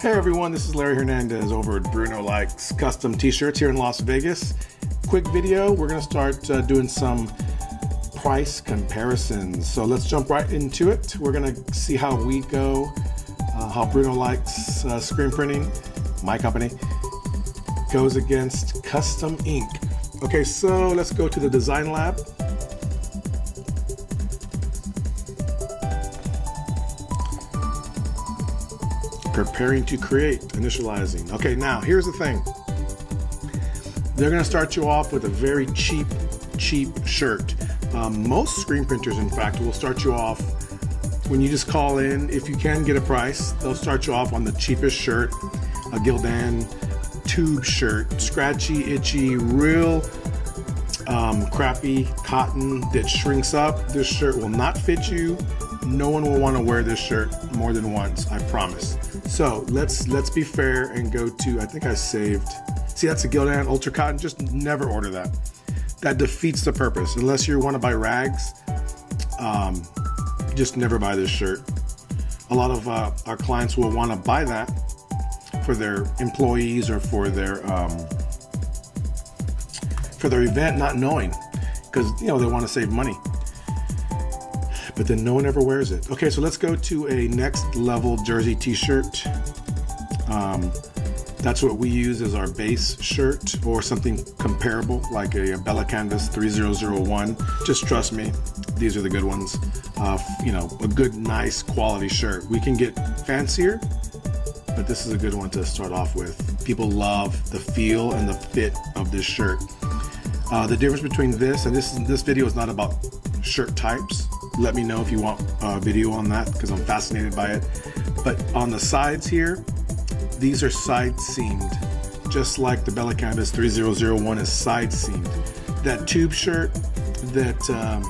Hey everyone, this is Larry Hernandez over at Bruno Likes Custom T-shirts here in Las Vegas. Quick video, we're gonna start uh, doing some price comparisons. So let's jump right into it. We're gonna see how we go, uh, how Bruno Likes uh, screen printing, my company, goes against Custom Ink. Okay, so let's go to the design lab. Preparing to create, initializing. Okay, now here's the thing. They're gonna start you off with a very cheap, cheap shirt. Um, most screen printers, in fact, will start you off when you just call in. If you can get a price, they'll start you off on the cheapest shirt, a Gildan tube shirt, scratchy, itchy, real um, crappy cotton that shrinks up. This shirt will not fit you. No one will want to wear this shirt more than once, I promise. So let's let's be fair and go to. I think I saved. See, that's a Gildan Ultra Cotton. Just never order that. That defeats the purpose. Unless you want to buy rags, um, just never buy this shirt. A lot of uh, our clients will want to buy that for their employees or for their um, for their event, not knowing because you know they want to save money but then no one ever wears it. Okay, so let's go to a next level jersey t-shirt. Um, that's what we use as our base shirt or something comparable like a, Bella Canvas 3001. Just trust me, these are the good ones. Uh, you know, a good, nice quality shirt. We can get fancier, but this is a good one to start off with. People love the feel and the fit of this shirt. Uh, the difference between this and this this video is not about shirt types let me know if you want a video on that because I'm fascinated by it. But on the sides here, these are side seamed, just like the Bella Canvas 3001 is side seamed. That tube shirt, that um,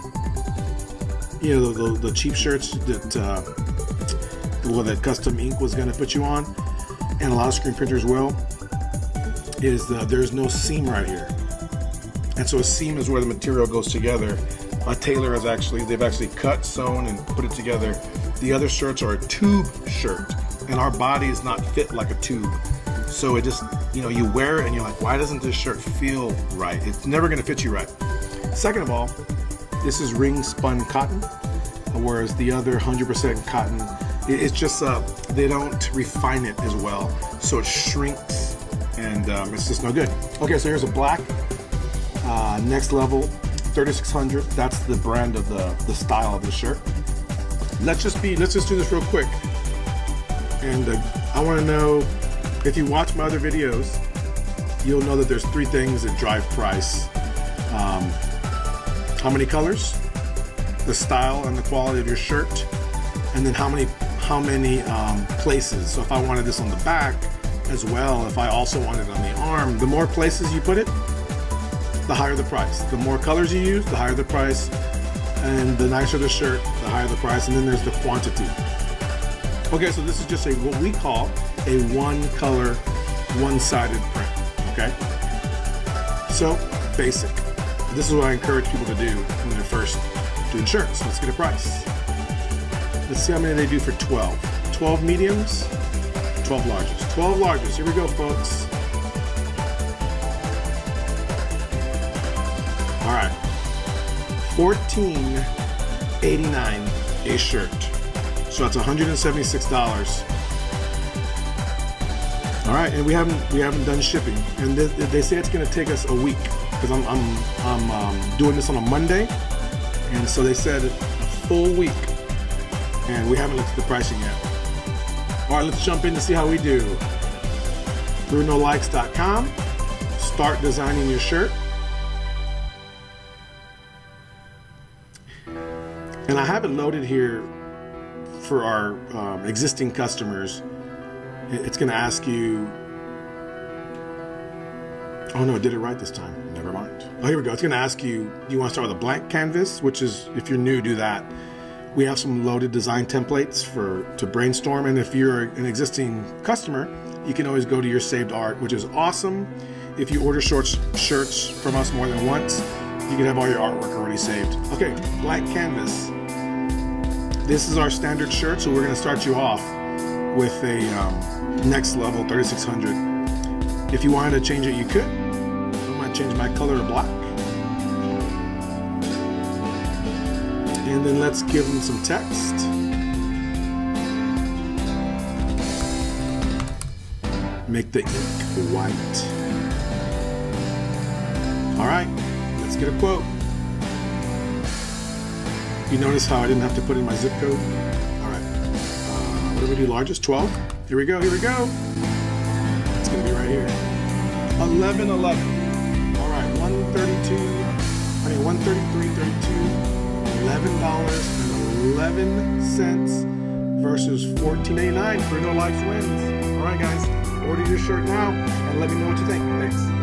you know the, the, the, cheap shirts that uh, well that Custom Ink was going to put you on, and a lot of screen printers will, is the, there's no seam right here, and so a seam is where the material goes together a tailor has actually they've actually cut, sewn, and put it together. The other shirts are a tube shirt, and our body is not fit like a tube. So it just you know you wear it and you're like, why doesn't this shirt feel right? It's never going to fit you right. Second of all, this is ring spun cotton, whereas the other 100% cotton, it's just uh, they don't refine it as well, so it shrinks and um, it's just no good. Okay, so here's a black uh, next level 3600. That's the brand of the, the style of the shirt. Let's just be, let's just do this real quick. And uh, I want to know if you watch my other videos, you'll know that there's three things that drive price. Um, how many colors, the style and the quality of your shirt, and then how many how many um, places. So if I wanted this on the back as well, if I also wanted it on the arm, the more places you put it, the higher the price. The more colors you use, the higher the price. And the nicer the shirt, the higher the price. And then there's the quantity. Okay, so this is just a what we call a one color, one-sided print. Okay? So basic. This is what I encourage people to do when they're first doing shirts. Let's get a price. Let's see how many they do for 12. 12 mediums, 12 larges. 12 larges. Here we go, folks. All right. 14.89 a shirt. So that's $176. All right, and we haven't we haven't done shipping, and they, they say it's going to take us a week because I'm I'm, I'm um, doing this on a Monday, and so they said a full week, and we haven't looked at the pricing yet. All right, let's jump in to see how we do. BrunoLikes.com. Start designing your shirt. And I have it loaded here for our um, existing customers. It's going to ask you. Oh no, I did it right this time. Never mind. Oh, here we go. It's going to ask you, do you want to start with a blank canvas? Which is, if you're new, do that. We have some loaded design templates for to brainstorm. And if you're an existing customer, you can always go to your saved art, which is awesome. If you order shorts, shirts from us more than once, you can have all your artwork already saved. Okay, black canvas. This is our standard shirt, so we're going to start you off with a um, next level 3600. If you wanted to change it, you could. Going to change my color to black. And then let's give them some text. Make the ink white. All right, get a quote. You notice how I didn't have to put in my zip code? All right, uh, what do we do largest? 12? Here we go, here we go. It's gonna be right here. 11, 11. All right, 132, I mean 133, 32. $11.11 versus $14.89 for No Life Wins. All right, guys, order your shirt now and let me know what you think. Thanks.